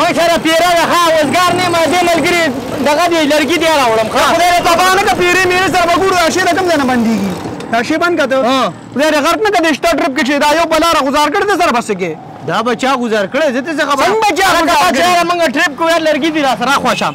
مشره پیره ده ښا وزګار نه ما دې ملګری دغه دی لرګي دی راوړم ښا خدای دې تبا نه کا پیره میره سره بګورو دا شی د کوم ځای نه بندېږي دا شی بند کته خدای دې غرق نه کا دې شته ټرپ کې چې دا یو په لاره ګزار کړی ته سره بسګې دا بچا ګزار کړی زه ته څه خبره څنګه بچا ګزار کړی موږ ټرپ کوه لرګي دی را سره خوشم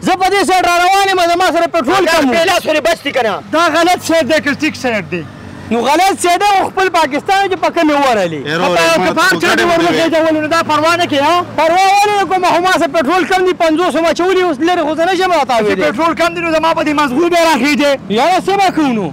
زه په دې سایډ را روان یم زما سره پټرول کم وو لاس ولې بچ دي کنه دا غلط سایډ دی که ټیک سایډ دی نو غلط سایډ او خپل پاکستان چې پکې مې ورلې خطا او کفار چې دې ورلې دا ولې دا پروا نه کوي پروا ولې کوم هما سره پټرول کم دي 500 ما چولې اوس لري خو نه شم راته چې پټرول کم دي نو زما په دې مزغو به راخېږي یاره سبا کوو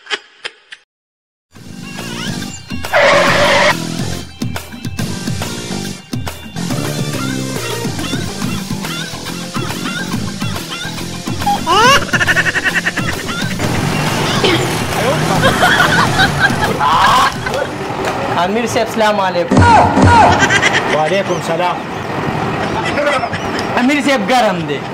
امیر صاحب سلام علیکم وعلیکم سلام امیر صاحب ګرم دی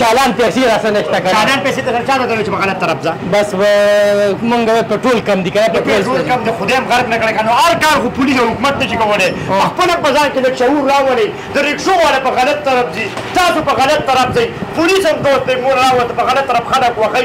چالان پیسې را سره نشته کنه چالان پیسې ته چا ته چې په غلط طرف ځه بس مونږ پټرول کم دي کنه پټرول کم دي خدای هم غرق نه کړی کنه هر کار خو پولیس او حکومت نشي کولای خپل په ځان کې لږ شعور راولي د رکشو والا په غلط طرف ځي تاسو په غلط طرف ځي پولیس هم دوست دی مور راوته په غلط طرف خلک وخی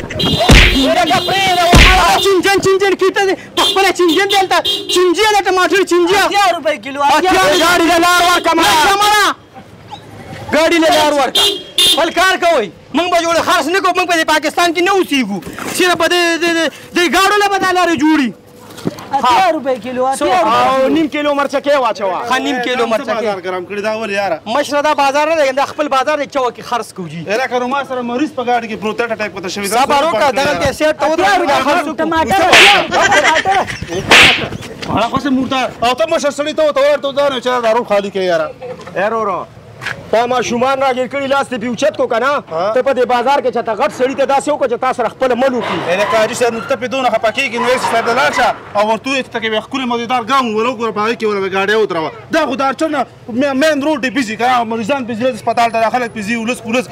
ډګه پرېږده وهړه چنجن چنجن کیته دی په خپل چنجن دی هلته چنجي ده ټماټر چنجي اتیا روپۍ کیلو اتیا ګاډي له لار ورکړه مړه ګاډي له لار ورکړه خپل کار کوئ موږ به جوړ خرڅ نه کوو موږ په پاکستان کې نه اوسېږو صرف په دې دې ګاډو له به دا لارې جوړي اتیا روپۍ کیلو اتیا او نیم کیلو مرچکې واچوه ښه نیم کیلو مرچکې بازار ګرم کړي دا ولې یاره مشره دا بازار نه دی دا خپل بازار دی چوه کې خرڅ کوو جی یاره که ما سره مریض په ګاډي کې پروت ټټه ټایپ ته شوی دا صبر وکړه دغلته سیټ ته ودرېږه ټماټر ټماټر هغه خو سه مورته او ته مشر سړی ته ورته ورته ځان چې دا روم خالی کې یاره یاره ورو تا ماشومان راګیر کړي لاس دې پیوچت کو کنه ته په دې بازار کې چاته غټ سړی ته داسې وکړه چې تا سره خپل مل وکړي اې د قاضي صاحب نو ته پې دونه خپه کېږي نو ایس صاحب ته لاړ شه او ورته ووایه چې ته کوې ښکلی مزیدار ګام ووله وګوره په هغې کې وله ګاډی ودروه دا خو د ارچر نه مین روډ دی بيزي که مریضان بيزي هسپتال ته دا خلک بيزي ولس ولس